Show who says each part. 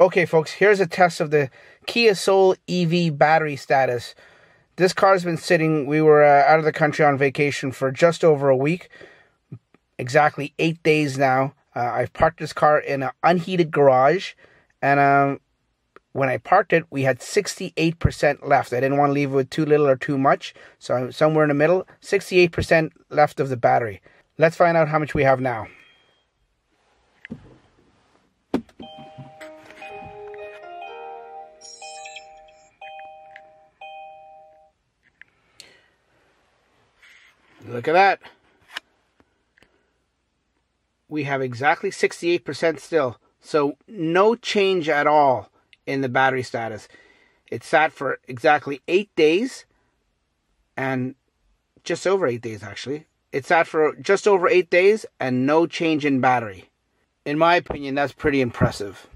Speaker 1: Okay, folks, here's a test of the Kia Soul EV battery status. This car's been sitting, we were uh, out of the country on vacation for just over a week, exactly eight days now. Uh, I've parked this car in an unheated garage, and um, when I parked it, we had 68% left. I didn't want to leave it with too little or too much, so I'm somewhere in the middle, 68% left of the battery. Let's find out how much we have now. Look at that. We have exactly 68% still. So no change at all in the battery status. It sat for exactly 8 days and just over 8 days actually. It sat for just over 8 days and no change in battery. In my opinion, that's pretty impressive.